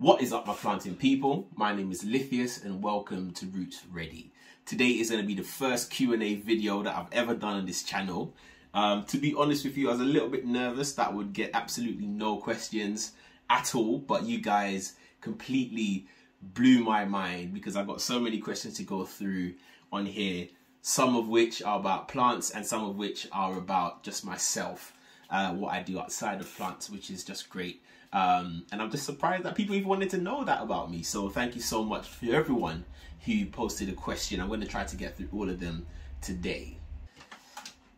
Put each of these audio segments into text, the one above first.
What is up my planting people? My name is Lithius and welcome to Roots Ready. Today is going to be the first Q&A video that I've ever done on this channel. Um, to be honest with you, I was a little bit nervous that I would get absolutely no questions at all, but you guys completely blew my mind because I've got so many questions to go through on here, some of which are about plants and some of which are about just myself, uh, what I do outside of plants, which is just great. Um, and I'm just surprised that people even wanted to know that about me. So thank you so much for everyone who posted a question. I'm going to try to get through all of them today.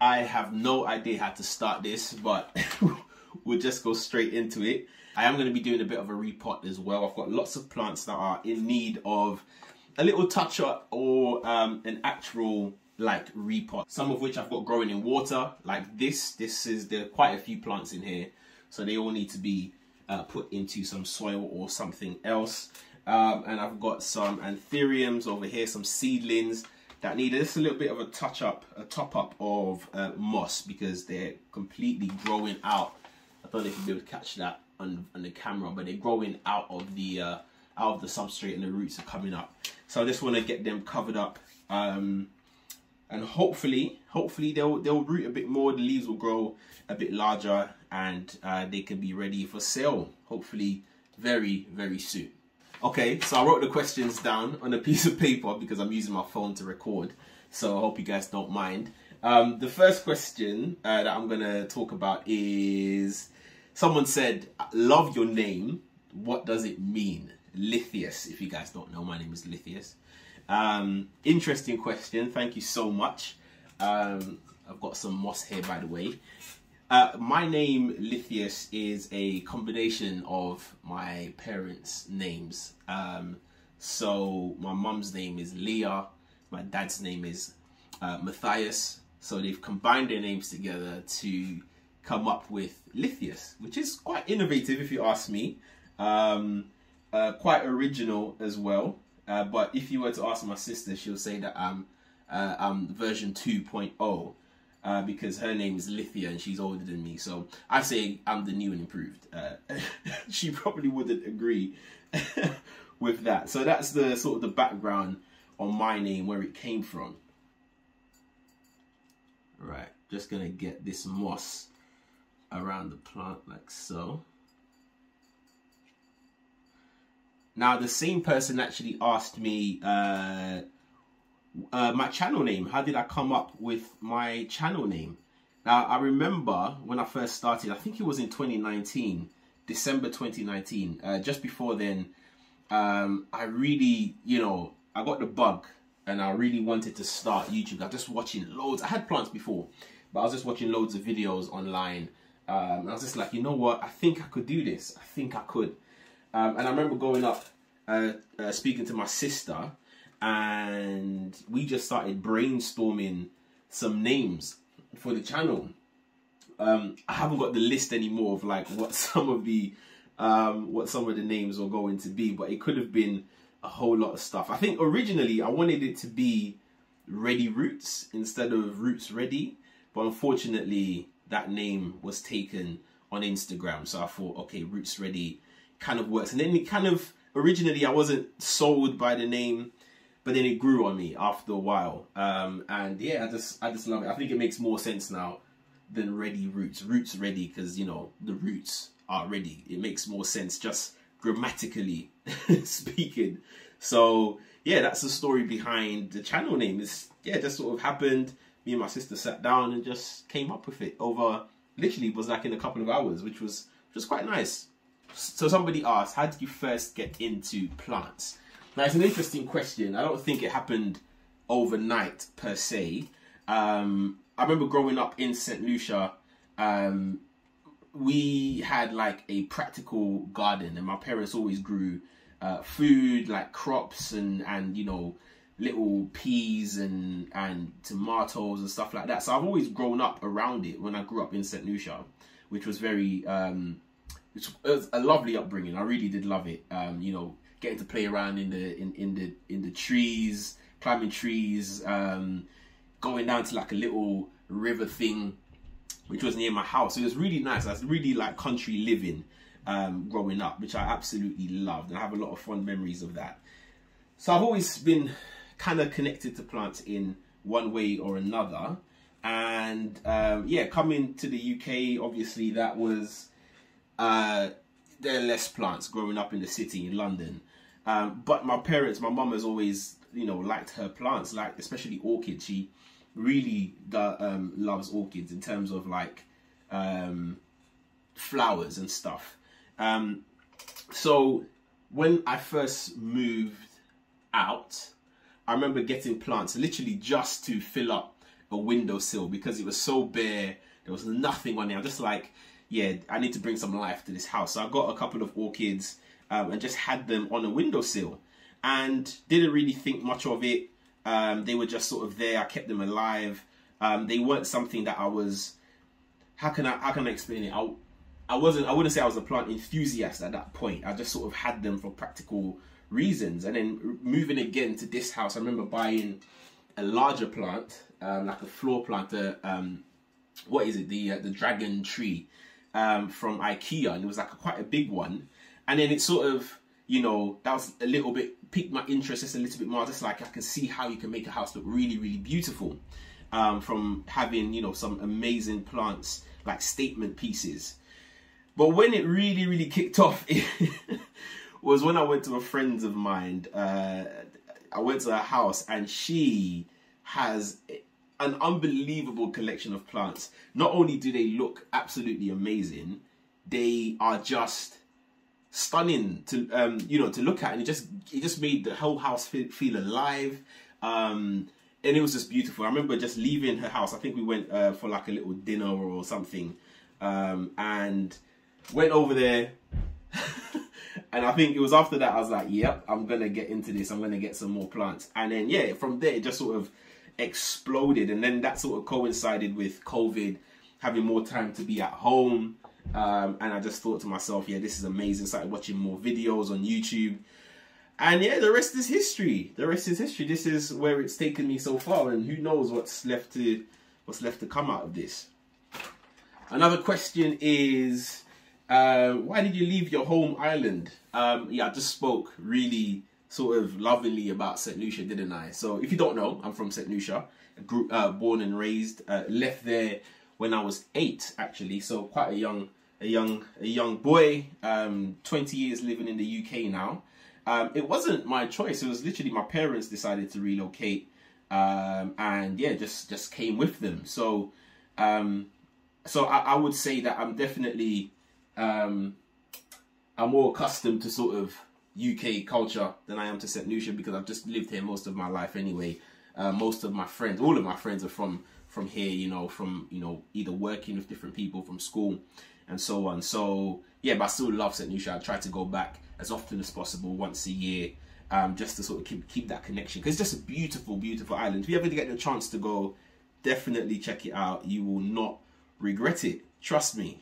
I have no idea how to start this, but we'll just go straight into it. I am going to be doing a bit of a repot as well. I've got lots of plants that are in need of a little touch up or um, an actual like repot. Some of which I've got growing in water like this. This is there are quite a few plants in here. So they all need to be uh, put into some soil or something else. Um, and I've got some anthuriums over here, some seedlings that need just a little bit of a touch up, a top up of uh, moss because they're completely growing out. I don't know if you'll be able to catch that on, on the camera, but they're growing out of the uh, out of the substrate and the roots are coming up. So I just want to get them covered up. Um, and hopefully, hopefully they'll they'll root a bit more. The leaves will grow a bit larger, and uh, they can be ready for sale. Hopefully, very very soon. Okay, so I wrote the questions down on a piece of paper because I'm using my phone to record. So I hope you guys don't mind. Um, the first question uh, that I'm gonna talk about is someone said, "Love your name. What does it mean?" Lithius. If you guys don't know, my name is Lithius. Um, interesting question. Thank you so much. Um, I've got some moss here, by the way. Uh, my name, Lithius, is a combination of my parents' names. Um, so my mum's name is Leah. My dad's name is uh, Matthias. So they've combined their names together to come up with Lithius, which is quite innovative if you ask me. Um, uh, quite original as well. Uh, but if you were to ask my sister, she'll say that I'm, uh, I'm version 2.0 uh, because her name is Lithia and she's older than me. So I say I'm the new and improved. Uh, she probably wouldn't agree with that. So that's the sort of the background on my name, where it came from. Right, just gonna get this moss around the plant like so. Now, the same person actually asked me uh, uh, my channel name. How did I come up with my channel name? Now, I remember when I first started, I think it was in 2019, December 2019. Uh, just before then, um, I really, you know, I got the bug and I really wanted to start YouTube. I was just watching loads. I had plants before, but I was just watching loads of videos online. Um, I was just like, you know what? I think I could do this. I think I could. Um, and I remember going up, uh, uh, speaking to my sister, and we just started brainstorming some names for the channel. Um, I haven't got the list anymore of like what some of the um, what some of the names are going to be, but it could have been a whole lot of stuff. I think originally I wanted it to be Ready Roots instead of Roots Ready, but unfortunately that name was taken on Instagram. So I thought, okay, Roots Ready kind of works. And then it kind of originally I wasn't sold by the name, but then it grew on me after a while. Um, and yeah, I just I just love it. I think it makes more sense now than Ready Roots. Roots Ready because you know the roots are ready. It makes more sense just grammatically speaking. So yeah, that's the story behind the channel name. It's yeah, just sort of happened. Me and my sister sat down and just came up with it over literally was like in a couple of hours, which was just quite nice. So somebody asked, how did you first get into plants? Now it's an interesting question. I don't think it happened overnight per se. Um, I remember growing up in St. Lucia, um, we had like a practical garden and my parents always grew uh, food like crops and, and, you know, little peas and, and tomatoes and stuff like that. So I've always grown up around it when I grew up in St. Lucia, which was very, um, it was a lovely upbringing. I really did love it. Um, you know, getting to play around in the in, in the in the trees, climbing trees, um, going down to like a little river thing, which was near my house. So it was really nice. Was really like country living. um, growing up, which I absolutely loved, and I have a lot of fond memories of that. So I've always been kind of connected to plants in one way or another. And um, yeah, coming to the UK, obviously that was uh, there are less plants growing up in the city in London. Um, but my parents, my mum has always, you know, liked her plants, like especially orchids. She really um, loves orchids in terms of like um, flowers and stuff. Um, so when I first moved out, I remember getting plants literally just to fill up a windowsill because it was so bare. There was nothing on it. I'm just like, yeah, I need to bring some life to this house. So I got a couple of orchids um, and just had them on a windowsill and didn't really think much of it. Um, they were just sort of there. I kept them alive. Um, they weren't something that I was. How can I how can I explain it? I I wasn't. I wouldn't say I was a plant enthusiast at that point. I just sort of had them for practical reasons. And then moving again to this house, I remember buying a larger plant, um, like a floor plant. Uh, um, what is it? The uh, the dragon tree um, from IKEA, and it was like a, quite a big one. And then it sort of, you know, that was a little bit piqued my interest just a little bit more. Just like I can see how you can make a house look really, really beautiful um, from having, you know, some amazing plants like statement pieces. But when it really, really kicked off was when I went to a friend of mine. Uh, I went to her house and she has an unbelievable collection of plants. Not only do they look absolutely amazing, they are just stunning to um, you know to look at, and it just it just made the whole house feel, feel alive. Um, and it was just beautiful. I remember just leaving her house. I think we went uh, for like a little dinner or something, um, and went over there. and I think it was after that I was like, "Yep, I'm gonna get into this. I'm gonna get some more plants." And then yeah, from there it just sort of exploded. And then that sort of coincided with COVID, having more time to be at home. Um, and I just thought to myself, yeah, this is amazing. Started watching more videos on YouTube. And yeah, the rest is history. The rest is history. This is where it's taken me so far, and who knows what's left to what's left to come out of this. Another question is, uh, why did you leave your home island? Um, yeah, I just spoke really sort of lovingly about St. Lucia, didn't I? So if you don't know, I'm from St. Lucia, grew, uh, born and raised, uh, left there when I was eight, actually. So quite a young, a young, a young boy. Um, 20 years living in the UK now. Um, it wasn't my choice. It was literally my parents decided to relocate, um, and yeah, just just came with them. So, um, so I, I, would say that I'm definitely um, I'm more accustomed to sort of UK culture than I am to St. Lucia because I've just lived here most of my life anyway. Uh, most of my friends, all of my friends are from from here, you know, from, you know, either working with different people from school and so on. So, yeah, but I still love St. Lucia. I try to go back as often as possible, once a year, um, just to sort of keep, keep that connection. Because it's just a beautiful, beautiful island. If you ever get the chance to go, definitely check it out. You will not regret it. Trust me.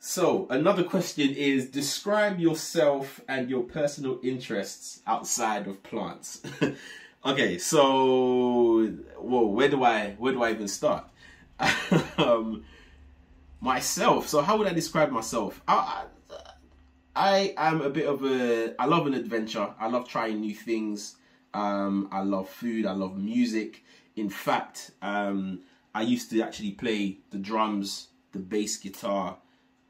So, another question is describe yourself and your personal interests outside of plants. okay, so whoa, where do I where do I even start? um, myself. So, how would I describe myself? I, I, I am a bit of a. I love an adventure. I love trying new things. Um, I love food. I love music. In fact, um, I used to actually play the drums, the bass guitar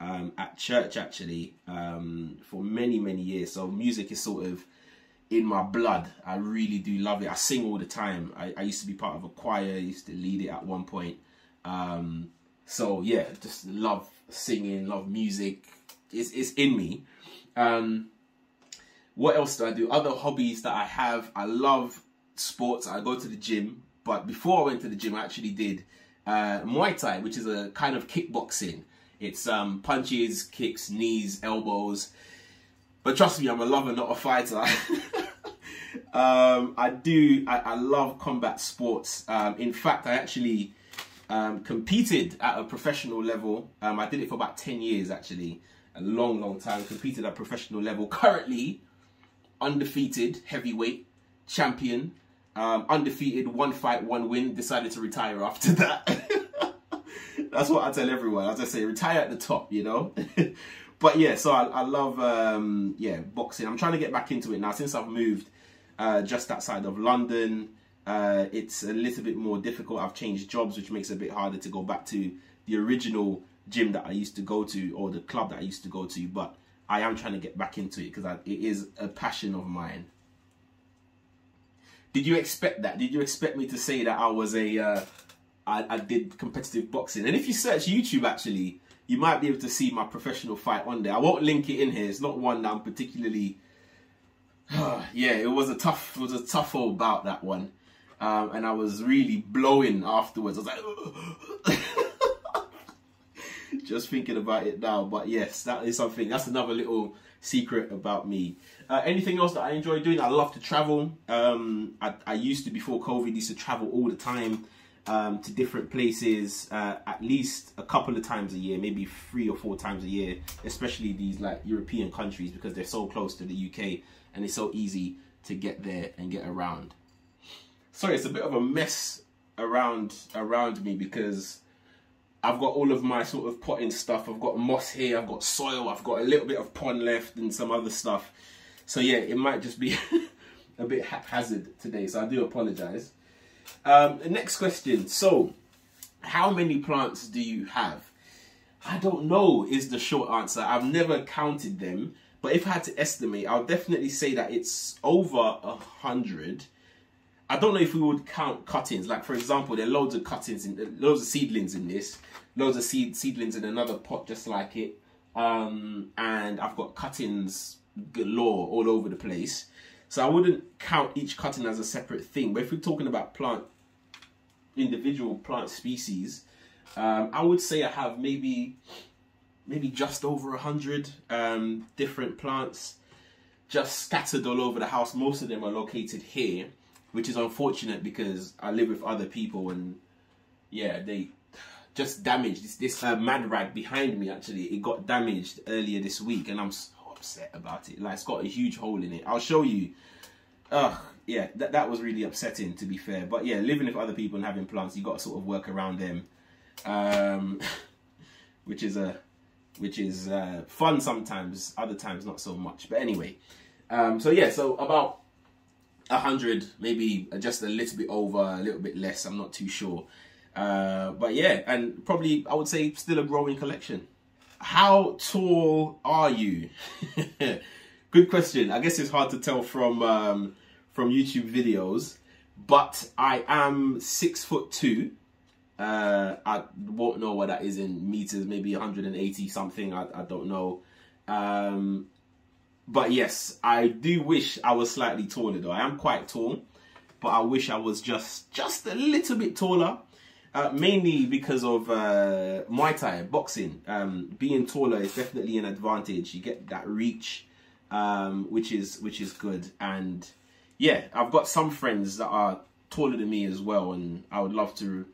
um, at church actually um, for many many years. So music is sort of in my blood. I really do love it. I sing all the time. I, I used to be part of a choir. I used to lead it at one point. Um, so yeah, just love singing, love music. It's it's in me. Um, what else do I do? Other hobbies that I have. I love sports. I go to the gym. But before I went to the gym, I actually did uh, Muay Thai, which is a kind of kickboxing. It's um, punches, kicks, knees, elbows. But trust me, I'm a lover, not a fighter. um, I do, I, I, love combat sports. Um, in fact, I actually um, competed at a professional level. Um, I did it for about 10 years, actually. A long, long time. Competed at professional level. Currently, undefeated heavyweight champion. Um, undefeated, one fight, one win. Decided to retire after that. That's what I tell everyone. As I say, retire at the top, you know. but yeah, so I, I love um, yeah boxing. I'm trying to get back into it now since I've moved uh, just outside of London. Uh, it's a little bit more difficult. I've changed jobs, which makes it a bit harder to go back to the original gym that I used to go to or the club that I used to go to. But I am trying to get back into it because it is a passion of mine. Did you expect that? Did you expect me to say that I was a uh, I, I did competitive boxing? And if you search YouTube, actually, you might be able to see my professional fight on there. I won't link it in here. It's not one that I'm particularly. yeah, it was a tough, it was a tough old bout that one, um, and I was really blowing afterwards. I was like, just thinking about it now. But yes, that is something. That's another little secret about me. Uh, anything else that I enjoy doing? I love to travel. Um, I, I used to before COVID used to travel all the time um, to different places uh, at least a couple of times a year, maybe three or four times a year, especially these like European countries because they're so close to the UK and it's so easy to get there and get around. Sorry, it's a bit of a mess around around me because I've got all of my sort of potting stuff. I've got moss here, I've got soil, I've got a little bit of pon left and some other stuff. So yeah, it might just be a bit haphazard today, so I do apologize. Um, next question. So, how many plants do you have? I don't know is the short answer. I've never counted them, but if I had to estimate, I'll definitely say that it's over a hundred. I don't know if we would count cuttings. Like for example, there are loads of cuttings and loads of seedlings in this, loads of seed seedlings in another pot just like it, um, and I've got cuttings galore all over the place. So I wouldn't count each cutting as a separate thing. But if we're talking about plant, individual plant species, um, I would say I have maybe, maybe just over a hundred um, different plants, just scattered all over the house. Most of them are located here, which is unfortunate because I live with other people and yeah, they just damaged this, this uh, mag reg behind me actually it got damaged earlier this week and i'm upset about it. Like it's got a huge hole in it. I'll show you. Ugh, yeah, that that was really upsetting to be fair. But yeah, living with other people and having plants, you got to sort of work around them, um, which is a which is uh, fun sometimes. Other times not so much. But anyway, um, so yeah, so about a hundred, maybe just a little bit over, a little bit less. I'm not too sure. Uh, but yeah, and probably I would say still a growing collection. How tall are you? Good question. I guess it's hard to tell from um, from YouTube videos, but I am six foot two. Uh, I won't know what that is in meters, maybe 180 something. I, I don't know. Um, but yes, I do wish I was slightly taller though. I am quite tall, but I wish I was just just a little bit taller. Uh, mainly because of uh, Muay Thai, boxing. Um, being taller is definitely an advantage. You get that reach, um, which is which is good. And yeah, I've got some friends that are taller than me as well, and I would love to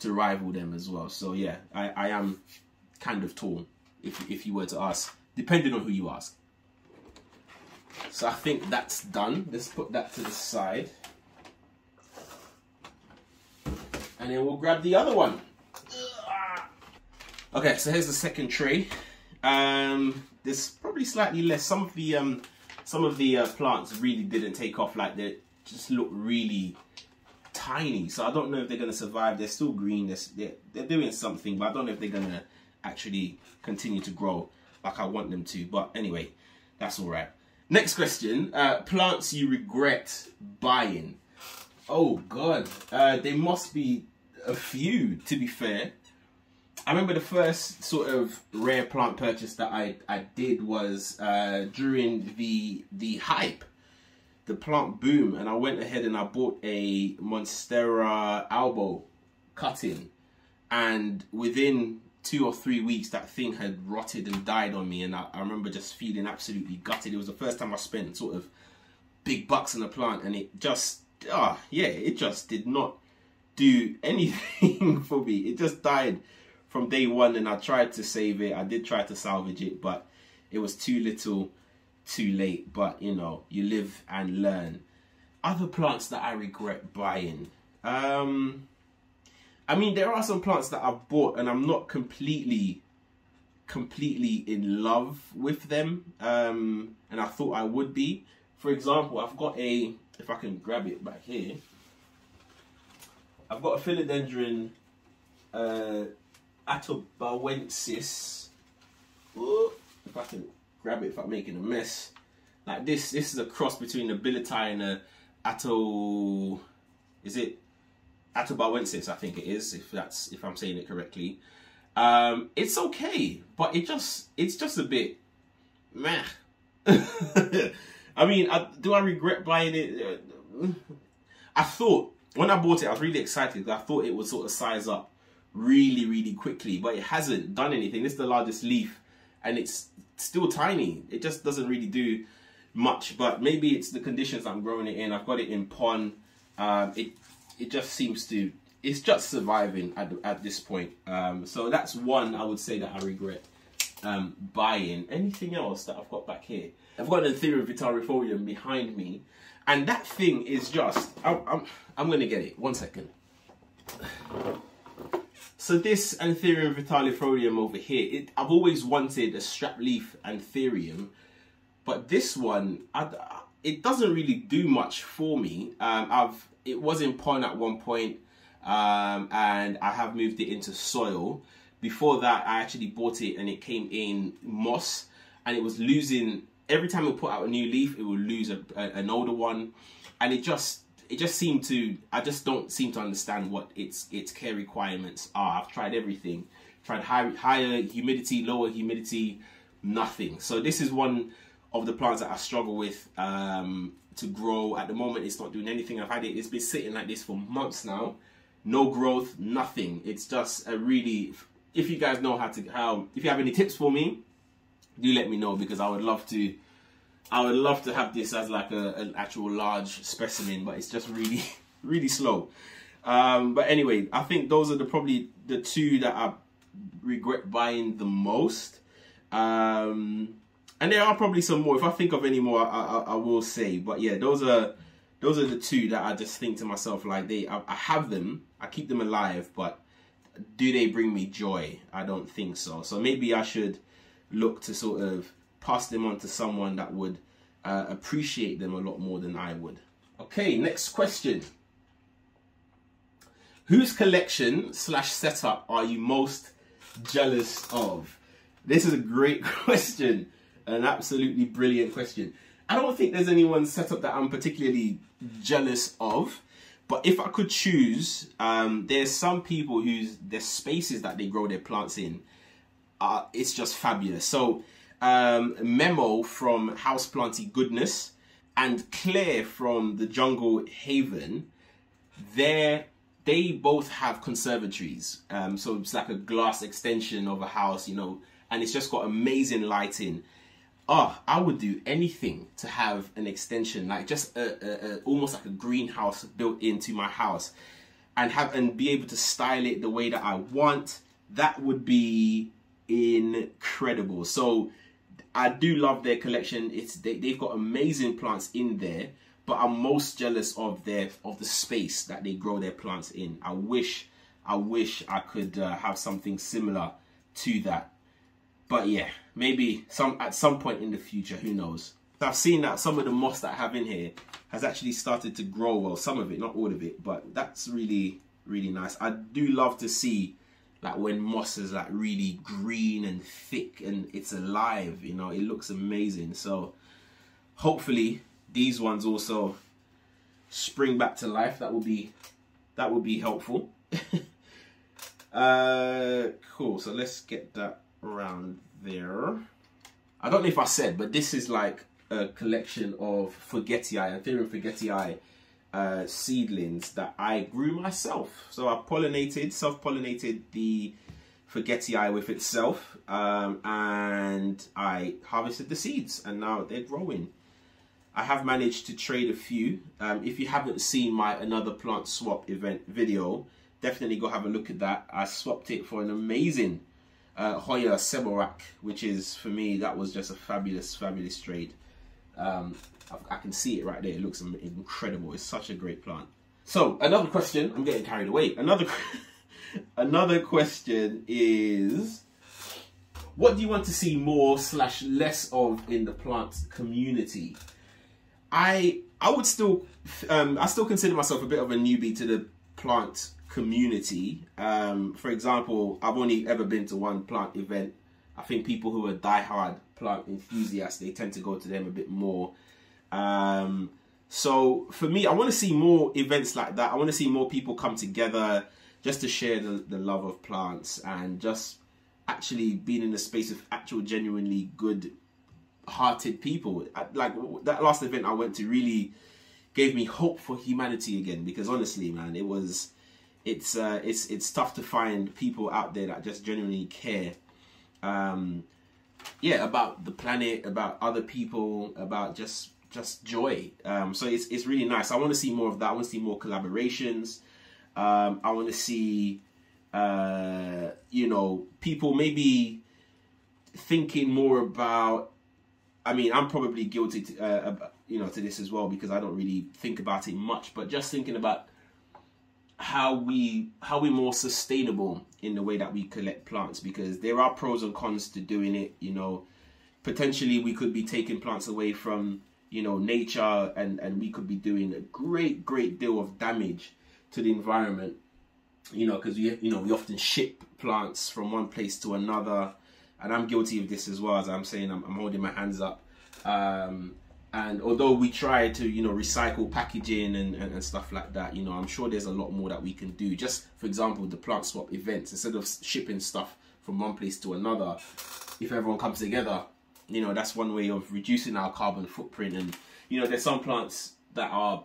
to rival them as well. So yeah, I, I am kind of tall, if if you were to ask, depending on who you ask. So I think that's done. Let's put that to the side. And then we'll grab the other one. Okay, so here's the second tray. Um, there's probably slightly less. Some of the um, some of the uh, plants really didn't take off. Like they just look really tiny. So I don't know if they're gonna survive. They're still green. They're, they're, they're doing something, but I don't know if they're gonna actually continue to grow like I want them to. But anyway, that's all right. Next question: uh, plants you regret buying. Oh God, uh, they must be a few, to be fair. I remember the first sort of rare plant purchase that I, I did was uh, during the the hype, the plant boom, and I went ahead and I bought a Monstera albo cutting, and within two or three weeks that thing had rotted and died on me, and I, I remember just feeling absolutely gutted. It was the first time I spent sort of big bucks on a plant, and it just ah yeah, it just did not do anything for me. It just died from day one and I tried to save it. I did try to salvage it, but it was too little too late. But you know, you live and learn. Other plants that I regret buying. Um, I mean, there are some plants that I've bought and I'm not completely, completely in love with them, um, and I thought I would be. For example, I've got a, if I can grab it back here, I've got a philodendron uh, atabawensis. Ooh, if I can grab it if I'm making a mess. Like this, this is a cross between a billieti and a ato, is it atabawensis? I think it is, if that's if I'm saying it correctly. Um, it's okay, but it just it's just a bit meh. I mean, I, do I regret buying it? I thought when I bought it, I was really excited. I thought it would sort of size up really, really quickly, but it hasn't done anything. This is the largest leaf, and it's still tiny. It just doesn't really do much, but maybe it's the conditions I'm growing it in. I've got it in pon. Um, it it just seems to it's just surviving at at this point. Um, so that's one I would say that I regret um, buying. Anything else that I've got back here? I've got an Anthurium vittarifolium behind me, and that thing is just. I'm I'm, I'm gonna get it. One second. So this Anthurium vittarifolium over here, it, I've always wanted a strap leaf Anthurium, but this one, I, it doesn't really do much for me. Um, I've it was in pon at one point, um, and I have moved it into soil. Before that, I actually bought it and it came in moss, and it was losing every time we put out a new leaf, it would lose a, a, an older one, and it just it just seemed to I just don't seem to understand what its its care requirements are. I've tried everything, tried high, higher humidity, lower humidity, nothing. So this is one of the plants that I struggle with um, to grow. At the moment, it's not doing anything. I've had it, it's been sitting like this for months now. No growth, nothing. It's just a really, if you guys know how to, how, if you have any tips for me, do let me know because I would love to, I would love to have this as like a, an actual large specimen, but it's just really, really slow. Um, but anyway, I think those are the probably the two that I regret buying the most. Um, and there are probably some more. If I think of any more, I, I, I, will say. But yeah, those are those are the two that I just think to myself like they. I, I have them. I keep them alive, but do they bring me joy? I don't think so. So maybe I should look to sort of pass them on to someone that would uh, appreciate them a lot more than I would. Okay, next question. Whose collection slash setup are you most jealous of? This is a great question an absolutely brilliant question. I don't think there's anyone set up that I'm particularly jealous of. But if I could choose, um, there's some people whose their spaces that they grow their plants in, uh, it's just fabulous. So um, Memo from Houseplanty Goodness and Claire from the Jungle Haven, they they both have conservatories. Um, so it's like a glass extension of a house, you know, and it's just got amazing lighting oh, I would do anything to have an extension, like just a, a, a, almost like a greenhouse built into my house, and have and be able to style it the way that I want. That would be incredible. So I do love their collection. It's they, they've got amazing plants in there, but I'm most jealous of their of the space that they grow their plants in. I wish I wish I could uh, have something similar to that. But yeah, maybe some at some point in the future, who knows? I've seen that some of the moss that I have in here has actually started to grow. Well, some of it, not all of it, but that's really, really nice. I do love to see like when moss is like really green and thick and it's alive, you know, it looks amazing. So hopefully these ones also spring back to life. That will be, that will be helpful. uh, cool. So let's get that around there. I don't know if I said, but this is like a collection of forgetti Forgetii, Anthurium Forgetii uh, seedlings that I grew myself. So I pollinated, self-pollinated the Forgetii with itself um, and I harvested the seeds and now they're growing. I have managed to trade a few. Um, if you haven't seen my another plant swap event video, definitely go have a look at that. I swapped it for an amazing uh, Hoya Sarawak, which is for me that was just a fabulous, fabulous trade. Um, I, I, can see it right there. It looks incredible. It's such a great plant. So another question. I'm getting carried away. Another another question is what do you want to see more slash less of in the plant community? I I would still um, I still consider myself a bit of a newbie to the plant community. Um, for example, I've only ever been to one plant event. I think people who are diehard plant enthusiasts they tend to go to them a bit more. Um, so for me, I want to see more events like that. I want to see more people come together just to share the, the love of plants and just actually being in a space of actual genuinely good hearted people. Like that last event I went to really gave me hope for humanity again because honestly, man, it was it's uh, it's it's tough to find people out there that just genuinely care. Um, yeah, about the planet, about other people, about just just joy. Um, so it's it's really nice. I want to see more of that. I want to see more collaborations. Um, I want to see, uh, you know, people maybe thinking more about. I mean, I'm probably guilty, to, uh, you know, to this as well because I don't really think about it much. But just thinking about how we how we more sustainable in the way that we collect plants because there are pros and cons to doing it. You know, potentially we could be taking plants away from you know nature and and we could be doing a great great deal of damage to the environment you know because we you know we often ship plants from one place to another and i'm guilty of this as well as i'm saying i'm, I'm holding my hands up um, and although we try to you know recycle packaging and, and, and, stuff like that you know i'm sure there's a lot more that we can do. Just for example the plant swap events instead of shipping stuff from one place to another if everyone comes together you know that's one way of reducing our carbon footprint. And you know there's some plants that are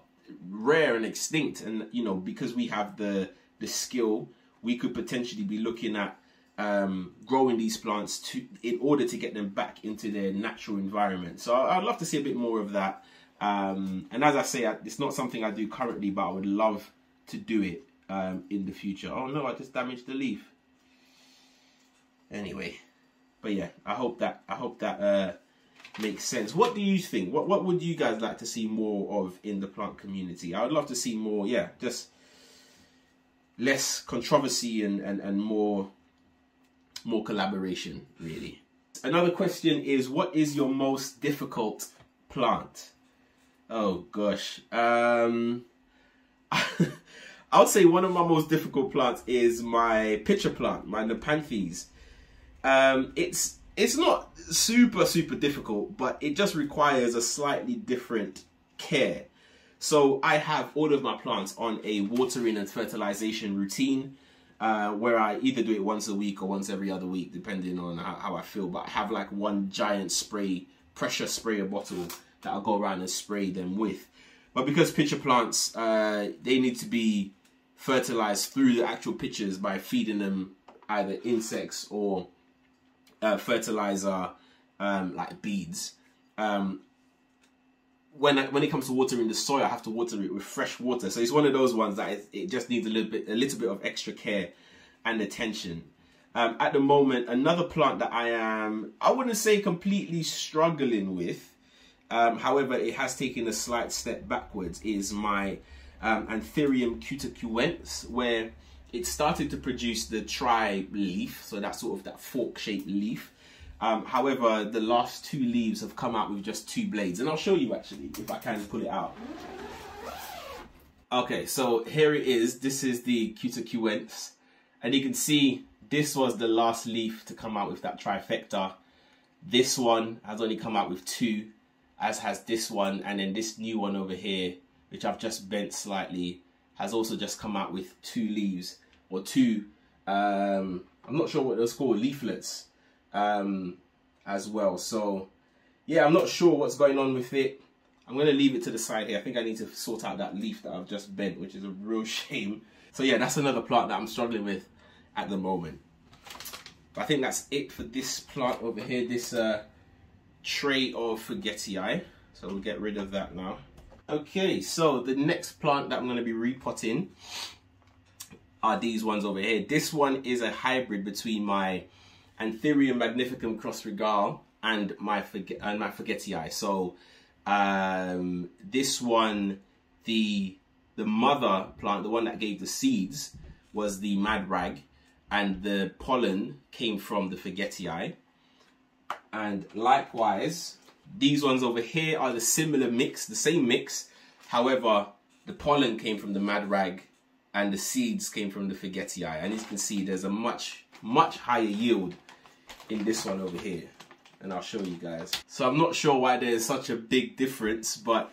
rare and extinct. And you know because we have the the skill we could potentially be looking at um, growing these plants to in order to get them back into their natural environment so i'd love to see a bit more of that um, and as i say it's not something i do currently but i would love to do it um, in the future oh no i just damaged the leaf anyway but yeah, I hope that I hope that uh, makes sense. What do you think? What what would you guys like to see more of in the plant community? I would love to see more. Yeah, just less controversy and and and more more collaboration. Really. Another question is, what is your most difficult plant? Oh gosh. Um, I would say one of my most difficult plants is my pitcher plant, my Nepenthes. Um, it's it's not super super difficult, but it just requires a slightly different care. So I have all of my plants on a watering and fertilization routine. Uh, where I either do it once a week or once every other week, depending on how, how I feel. But I have like one giant spray, pressure sprayer bottle that I'll go around and spray them with. But because pitcher plants, uh, they need to be fertilized through the actual pitchers by feeding them either insects or uh, fertilizer um, like beads. Um, when I, when it comes to watering the soil, I have to water it with fresh water. So it's one of those ones that it, it just needs a little bit a little bit of extra care and attention. Um, at the moment, another plant that I am I wouldn't say completely struggling with. Um, however, it has taken a slight step backwards. Is my um, Anthurium cutucuense, where it started to produce the tri leaf, so that sort of that fork shaped leaf. Um, however, the last two leaves have come out with just two blades, and I'll show you actually if I can pull it out. Okay, so here it is. This is the cutucuense, and you can see this was the last leaf to come out with that trifecta. This one has only come out with two, as has this one, and then this new one over here, which I've just bent slightly, has also just come out with two leaves or two. Um, I'm not sure what those called leaflets um, as well. So yeah, I'm not sure what's going on with it. I'm going to leave it to the side here. I think I need to sort out that leaf that I've just bent, which is a real shame. So yeah, that's another plant that I'm struggling with at the moment. But I think that's it for this plant over here, this uh, tray of forgetii. So we'll get rid of that now. Okay, so the next plant that I'm going to be repotting are these ones over here. This one is a hybrid between my Anthurium magnificum cross regal and my and my forgetii. So um, this one, the the mother plant, the one that gave the seeds, was the mag reg, and the pollen came from the forgetii. And likewise, these ones over here are the similar mix, the same mix. However, the pollen came from the Mag Reg and the seeds came from the Forgetii. And as you can see, there's a much, much higher yield in this one over here. And I'll show you guys. So I'm not sure why there's such a big difference, but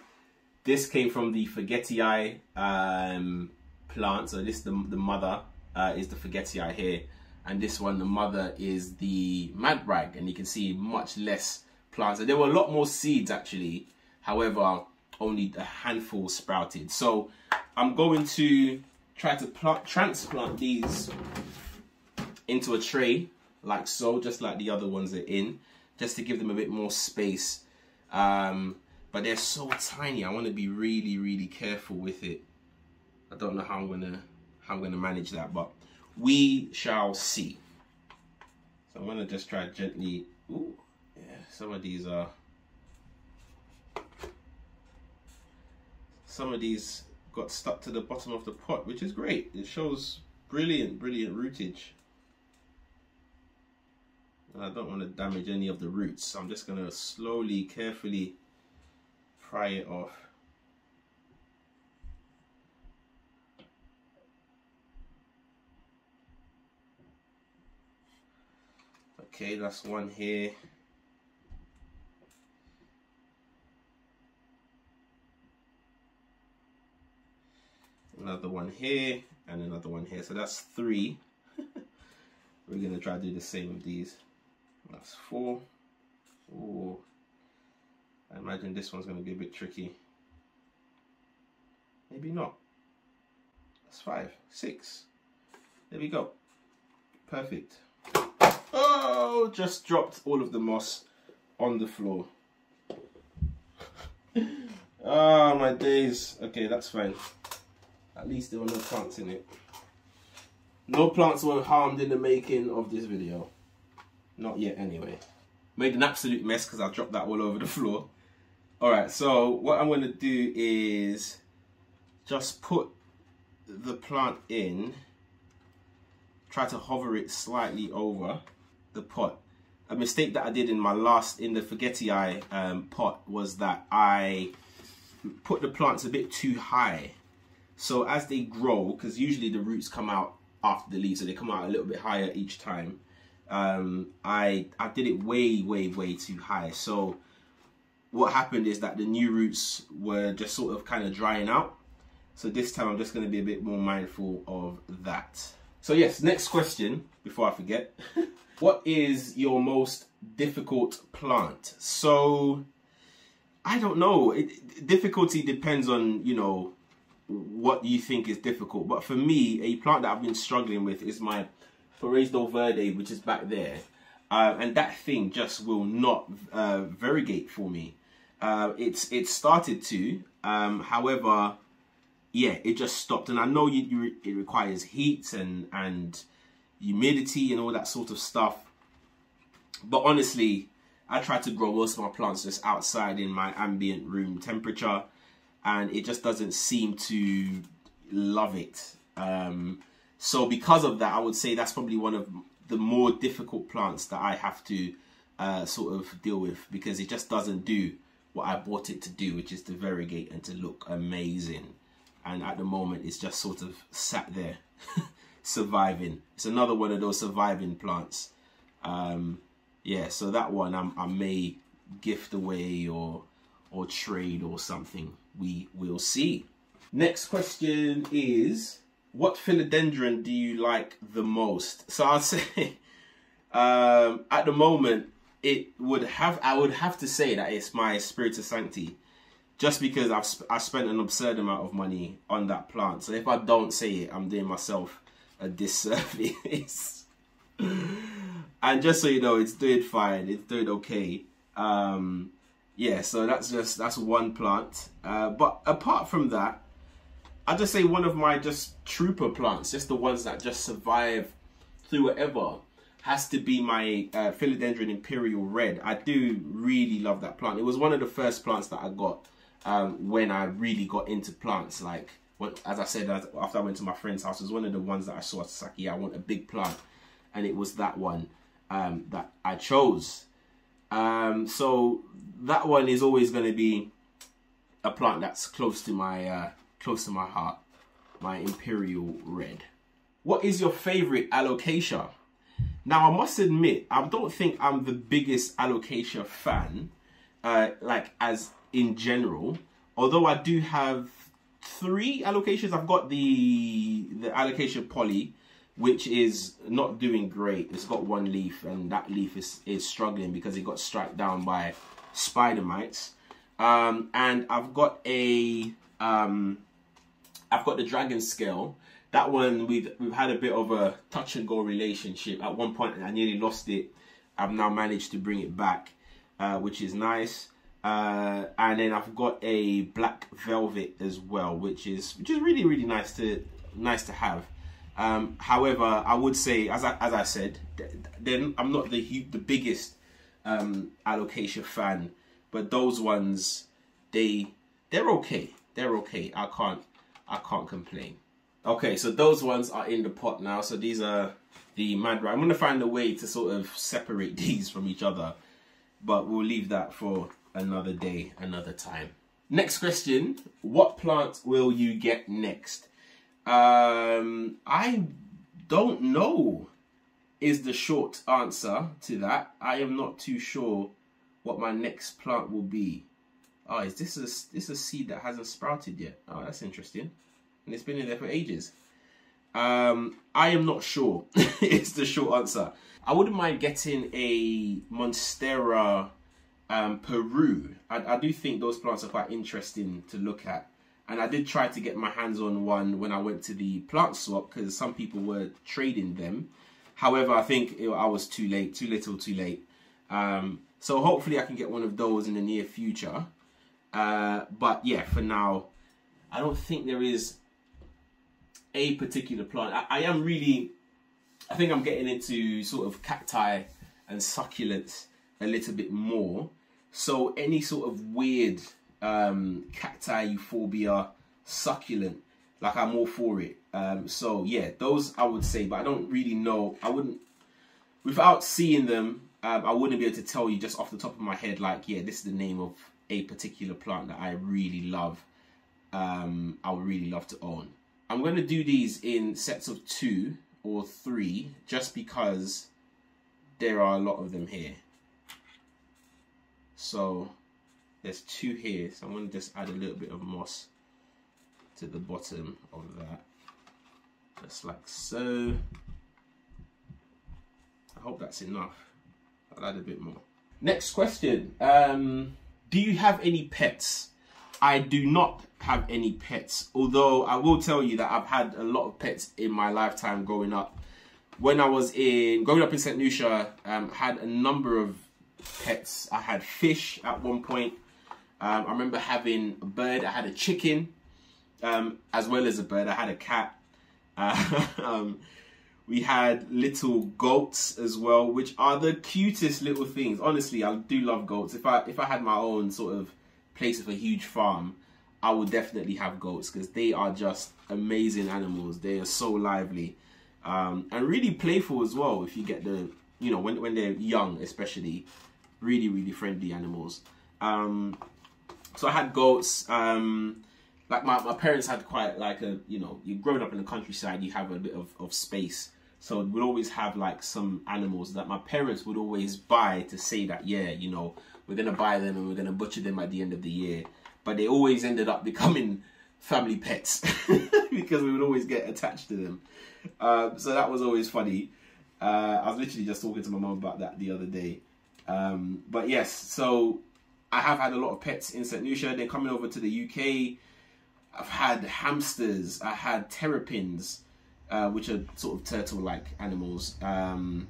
this came from the Forgetii um, plant. So this, the, the mother uh, is the Forgetii here. And this one, the mother is the Mag Reg. And you can see much less plants. And there were a lot more seeds actually. However, only a handful sprouted. So I'm going to try to plant, transplant these into a tray like so, just like the other ones are in, just to give them a bit more space. Um, but they're so tiny. I want to be really, really careful with it. I don't know how I'm gonna how I'm gonna manage that, but we shall see. So I'm gonna just try gently. Ooh, yeah, some of these are. Some of these got stuck to the bottom of the pot, which is great. It shows brilliant, brilliant rootage. And I don't want to damage any of the roots. So I'm just going to slowly, carefully pry it off. Okay, that's one here. Another one here and another one here. So that's three. We're going to try to do the same with these. That's four. Four. I imagine this one's going to be a bit tricky. Maybe not. That's five. Six. There we go. Perfect. Oh, just dropped all of the moss on the floor. oh, my days. Okay, that's fine. At least there were no plants in it. No plants were harmed in the making of this video. Not yet anyway. Made an absolute mess because I dropped that all over the floor. Alright, so what I'm going to do is just put the plant in. Try to hover it slightly over the pot. A mistake that I did in my last, in the Forgetii um, pot was that I put the plants a bit too high. So as they grow, because usually the roots come out after the leaves, so they come out a little bit higher each time um, I I did it way way way too high. So what happened is that the new roots were just sort of kind of drying out. So this time I'm just going to be a bit more mindful of that. So yes, next question before I forget. what is your most difficult plant? So I don't know. It, difficulty depends on, you know, what you think is difficult. But for me, a plant that I've been struggling with is my Florido Verde, which is back there. Uh, and that thing just will not uh, variegate for me. Uh, it's it started to, um, however, yeah, it just stopped. And I know you, you, it requires heat and and humidity and all that sort of stuff. But honestly, I try to grow most of my plants just outside in my ambient room temperature, and it just doesn't seem to love it. Um, so because of that, I would say that's probably one of the more difficult plants that I have to uh, sort of deal with because it just doesn't do what I bought it to do, which is to variegate and to look amazing. And at the moment, it's just sort of sat there surviving. It's another one of those surviving plants. Um, yeah, so that one I'm, i may gift away or or trade or something. We will see. Next question is what philodendron do you like the most? So I'd say, um, at the moment, it would have I would have to say that it's my Spiritus Sancti, just because I've sp I spent an absurd amount of money on that plant. So if I don't say it, I'm doing myself a disservice. and just so you know, it's doing fine. It's doing okay. Um, yeah, so that's just that's one plant. Uh, but apart from that, I just say one of my just trooper plants, just the ones that just survive through whatever, has to be my uh, Philodendron Imperial Red. I do really love that plant. It was one of the first plants that I got um, when I really got into plants. Like, when, as I said, as, after I went to my friend's house, it was one of the ones that I saw. Saki, I want a big plant. And it was that one um, that I chose. Um, so that one is always going to be a plant that's close to my uh, close to my heart, my Imperial Red. What is your favorite alocasia? Now I must admit, I don't think I'm the biggest alocasia fan, uh, like as in general. Although I do have three alocasias. I've got the the alocasia Polly, which is not doing great. It's got one leaf, and that leaf is is struggling because it got struck down by spider mites. Um, and I've got a um, I've got the dragon scale. That one we've we've had a bit of a touch and go relationship. At one point, I nearly lost it. I've now managed to bring it back, uh, which is nice. Uh, and then I've got a black velvet as well, which is which is really really nice to nice to have. Um, however, I would say, as I, as I said, then I'm not the the biggest um, fan, but those ones they they're okay. They're okay. I can't I can't complain. Okay, so those ones are in the pot now. So these are the mad. I'm gonna find a way to sort of separate these from each other, but we'll leave that for another day, another time. Next question, what plant will you get next? Um, I don't know is the short answer to that. I am not too sure what my next plant will be. Oh, is this a, this a seed that hasn't sprouted yet? Oh, that's interesting. And it's been in there for ages. Um, I am not sure. it's the short answer. I wouldn't mind getting a Monstera um, Peru. I, I do think those plants are quite interesting to look at. And I did try to get my hands on one when I went to the plant swap because some people were trading them. However, I think it, I was too late, too little, too late. Um, so hopefully I can get one of those in the near future. Uh, but yeah, for now, I don't think there is a particular plant. I, I am really, I think I'm getting into sort of cacti and succulents a little bit more. So any sort of weird um, cacti, euphorbia, succulent, like I'm all for it. Um, so yeah, those I would say, but I don't really know. I wouldn't, without seeing them, um, I wouldn't be able to tell you just off the top of my head, like, yeah, this is the name of a particular plant that I really love. Um, I would really love to own. I'm going to do these in sets of two or three, just because there are a lot of them here. So there's two here. So I'm going to just add a little bit of moss to the bottom of that. Just like so. I hope that's enough. I'll add a bit more. Next question. Um, do you have any pets? I do not have any pets. Although I will tell you that I've had a lot of pets in my lifetime growing up. When I was in, growing up in St. Lucia, um, had a number of pets. I had fish at one point. Um, I remember having a bird. I had a chicken, um, as well as a bird. I had a cat. Uh, we had little goats as well, which are the cutest little things. Honestly, I do love goats. If I if I had my own sort of place of a huge farm, I would definitely have goats because they are just amazing animals. They are so lively um, and really playful as well. If you get the you know when when they're young, especially really really friendly animals. Um, so I had goats. Um, like my, my parents had quite like a you know you're growing up in the countryside, you have a bit of, of space. So we'd always have like some animals that my parents would always buy to say that yeah you know we're gonna buy them and we're gonna butcher them at the end of the year. But they always ended up becoming family pets because we would always get attached to them. Um, so that was always funny. Uh, I was literally just talking to my mom about that the other day. Um, but yes, so I have had a lot of pets in St. Lucia. Then coming over to the UK, I've had hamsters, I had terrapins, uh, which are sort of turtle-like animals. Um,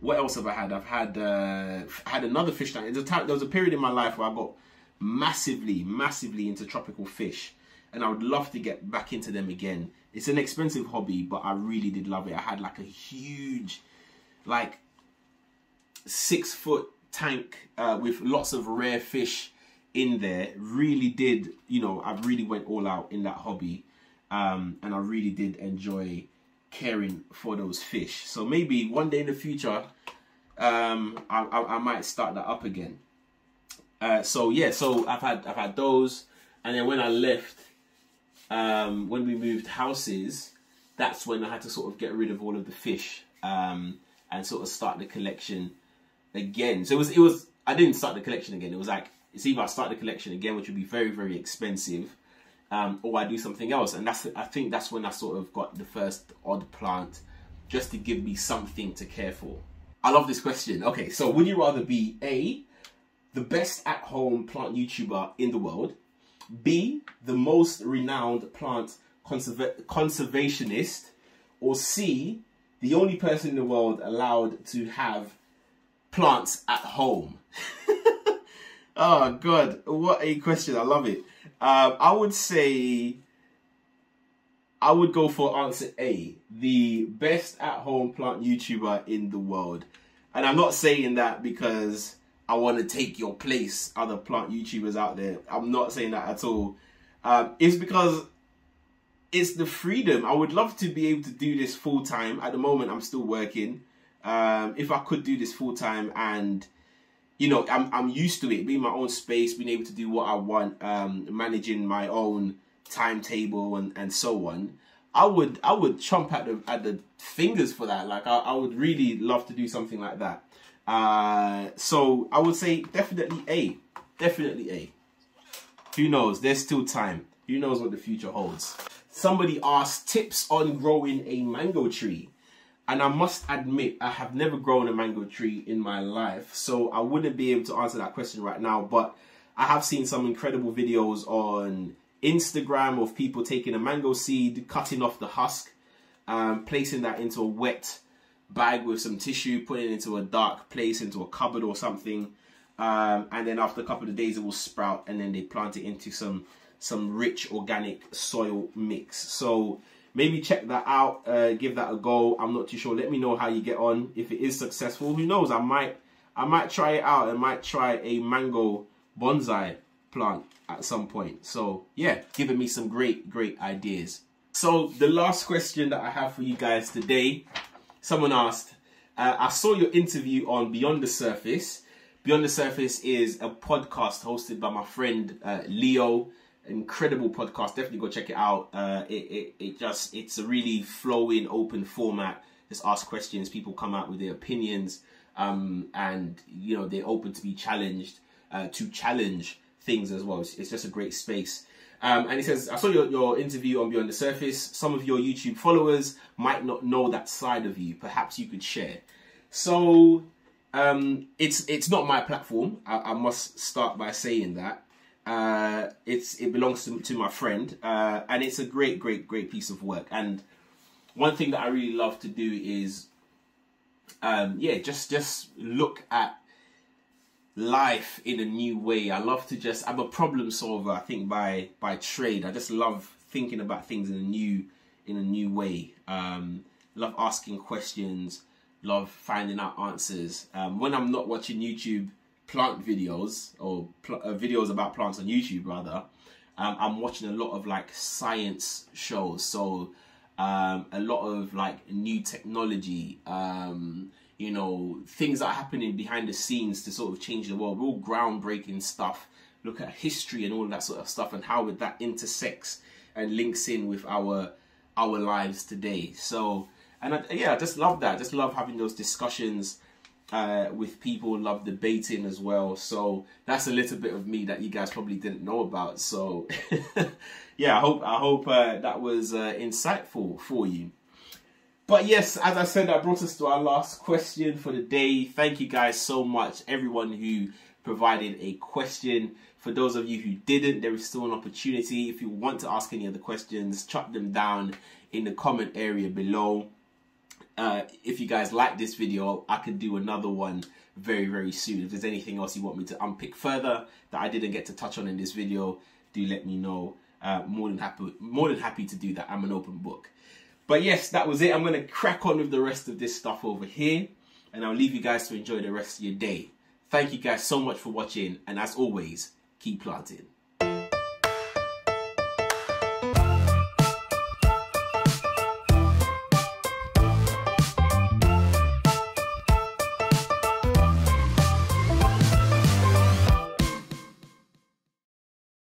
what else have I had? I've had uh, had another fish tank. There was a period in my life where I got massively, massively into tropical fish, and I would love to get back into them again. It's an expensive hobby, but I really did love it. I had like a huge, like six foot tank uh, with lots of rare fish in there. Really did, you know, I really went all out in that hobby, um, and I really did enjoy caring for those fish. So maybe one day in the future, um, I, I, I might start that up again. Uh, so yeah, so I've had I've had those, and then when I left, um, when we moved houses, that's when I had to sort of get rid of all of the fish um, and sort of start the collection again. So it was it was I didn't start the collection again. It was like it's either I start the collection again, which would be very very expensive, um, or I do something else. And that's I think that's when I sort of got the first odd plant, just to give me something to care for. I love this question. Okay, so would you rather be a the best at home plant YouTuber in the world, B the most renowned plant conserva conservationist, or C the only person in the world allowed to have plants at home? oh god, what a question! I love it. Um, I would say I would go for answer A, the best at home plant YouTuber in the world. And I'm not saying that because I want to take your place, other plant YouTubers out there. I'm not saying that at all. Um, it's because it's the freedom. I would love to be able to do this full time. At the moment, I'm still working. Um, if I could do this full time and you know, I'm I'm used to it, being my own space, being able to do what I want, um, managing my own timetable and, and so on. I would I would chomp at the at the fingers for that. Like I, I would really love to do something like that. Uh, so I would say definitely A, definitely A. Who knows? There's still time. Who knows what the future holds? Somebody asked tips on growing a mango tree. And I must admit, I have never grown a mango tree in my life. So I wouldn't be able to answer that question right now. But I have seen some incredible videos on Instagram of people taking a mango seed, cutting off the husk, um, placing that into a wet bag with some tissue, putting it into a dark place, into a cupboard or something. Um, and then after a couple of days, it will sprout and then they plant it into some some rich organic soil mix. So maybe check that out, uh, give that a go. I'm not too sure. Let me know how you get on. If it is successful, who knows? I might I might try it out. I might try a mango bonsai plant at some point. So yeah, giving me some great, great ideas. So the last question that I have for you guys today, someone asked, uh, I saw your interview on Beyond the Surface. Beyond the Surface is a podcast hosted by my friend uh, Leo. Incredible podcast. Definitely go check it out. Uh, it, it, it just, it's a really flowing, open format. Just ask questions. People come out with their opinions. Um, and, you know, they're open to be challenged, uh, to challenge things as well. It's, it's just a great space. Um, and he says, I saw your, your interview on Beyond the Surface. Some of your YouTube followers might not know that side of you. Perhaps you could share. So um, it's it's not my platform. I, I must start by saying that. Uh, it's it belongs to, to my friend, uh, and it's a great, great, great piece of work. And one thing that I really love to do is, um, yeah, just just look at life in a new way. I love to just I'm a problem solver, I think by by trade. I just love thinking about things in a new in a new way. Um love asking questions, love finding out answers. Um, when I'm not watching YouTube plant videos or pl uh, videos about plants on YouTube rather, um, I'm watching a lot of like science shows. So um, a lot of like new technology, um, you know, things that are happening behind the scenes to sort of change the world, real groundbreaking stuff. Look at history and all that sort of stuff and how would that intersects and links in with our our lives today. So, and I, yeah, I just love that. I just love having those discussions uh, with people, love debating as well. So that's a little bit of me that you guys probably didn't know about. So yeah, I hope I hope uh, that was uh, insightful for you. But yes, as I said, that brought us to our last question for the day. Thank you guys so much, everyone who provided a question. For those of you who didn't, there is still an opportunity. If you want to ask any other questions, chuck them down in the comment area below. Uh, if you guys like this video, I could do another one very, very soon. If there's anything else you want me to unpick further that I didn't get to touch on in this video, do let me know. Uh, more than happy, more than happy to do that. I'm an open book. But yes, that was it. I'm going to crack on with the rest of this stuff over here. And I'll leave you guys to enjoy the rest of your day. Thank you guys so much for watching. And as always, keep planting.